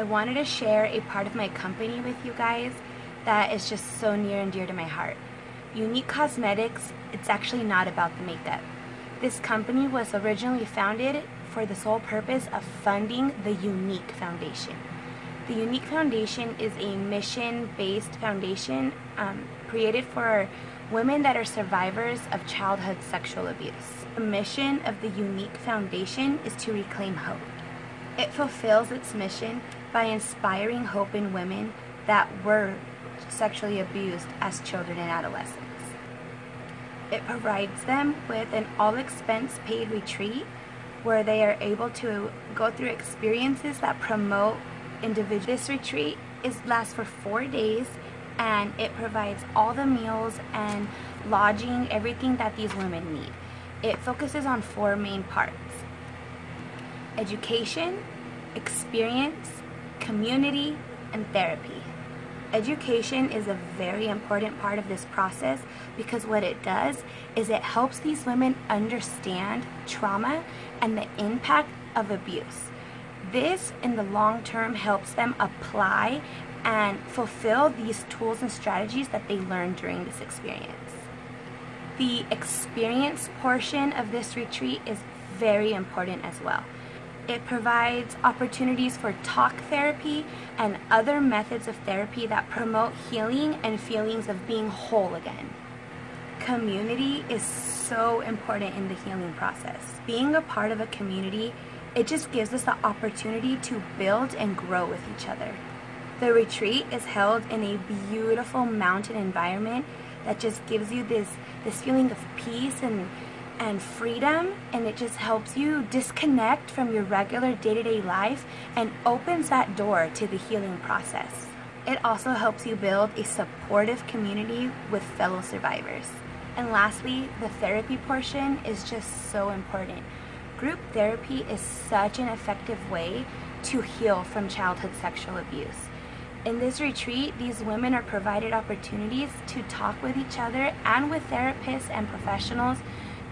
I wanted to share a part of my company with you guys that is just so near and dear to my heart. Younique Cosmetics, it's actually not about the makeup. This company was originally founded for the sole purpose of funding the Younique Foundation. The Younique Foundation is a mission based foundation um, created for women that are survivors of childhood sexual abuse. The mission of the Younique Foundation is to reclaim hope. It fulfills its mission by inspiring hope in women that were sexually abused as children and adolescents. It provides them with an all expense paid retreat where they are able to go through experiences that promote individual. This retreat is lasts for four days and it provides all the meals and lodging, everything that these women need. It focuses on four main parts education, experience, community, and therapy. Education is a very important part of this process because what it does is it helps these women understand trauma and the impact of abuse. This, in the long term, helps them apply and fulfill these tools and strategies that they learned during this experience. The experience portion of this retreat is very important as well. It provides opportunities for talk therapy and other methods of therapy that promote healing and feelings of being whole again. Community is so important in the healing process. Being a part of a community, it just gives us the opportunity to build and grow with each other. The retreat is held in a beautiful mountain environment that just gives you this this feeling of peace and and freedom, and it just helps you disconnect from your regular day to day life and opens that door to the healing process. It also helps you build a supportive community with fellow survivors. And lastly, the therapy portion is just so important. Group therapy is such an effective way to heal from childhood sexual abuse. In this retreat, these women are provided opportunities to talk with each other and with therapists and professionals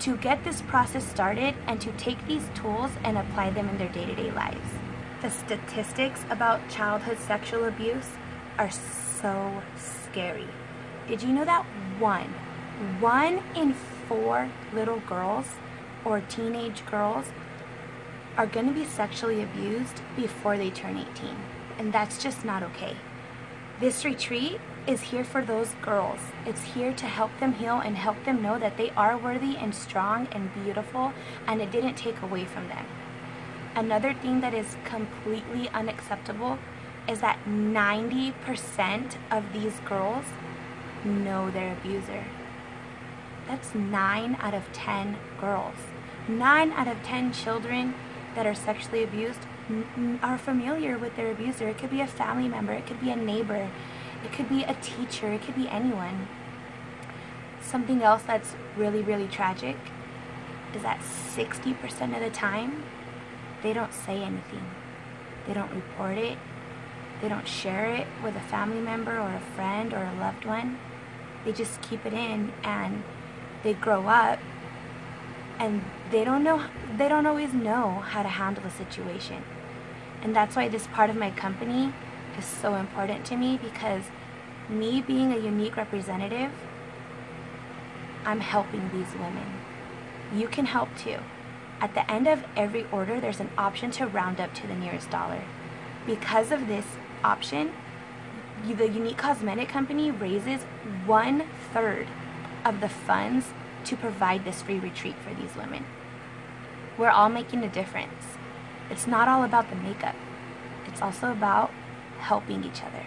to get this process started and to take these tools and apply them in their day to day lives. The statistics about childhood sexual abuse are so scary. Did you know that one, one in four little girls or teenage girls are going to be sexually abused before they turn 18? And that's just not okay. This retreat is here for those girls. It's here to help them heal and help them know that they are worthy and strong and beautiful and it didn't take away from them. Another thing that is completely unacceptable is that 90% of these girls know their abuser. That's 9 out of 10 girls. 9 out of 10 children that are sexually abused are familiar with their abuser. It could be a family member, it could be a neighbor, it could be a teacher, it could be anyone. Something else that's really, really tragic is that 60% of the time, they don't say anything. They don't report it. They don't share it with a family member or a friend or a loved one. They just keep it in and they grow up and they don't know they don't always know how to handle a situation. And that's why this part of my company is so important to me because me being a Younique representative, I'm helping these women. You can help too. At the end of every order, there's an option to round up to the nearest dollar. Because of this option, the Younique Cosmetic Company raises one third of the funds to provide this free retreat for these women. We're all making a difference. It's not all about the makeup, it's also about helping each other.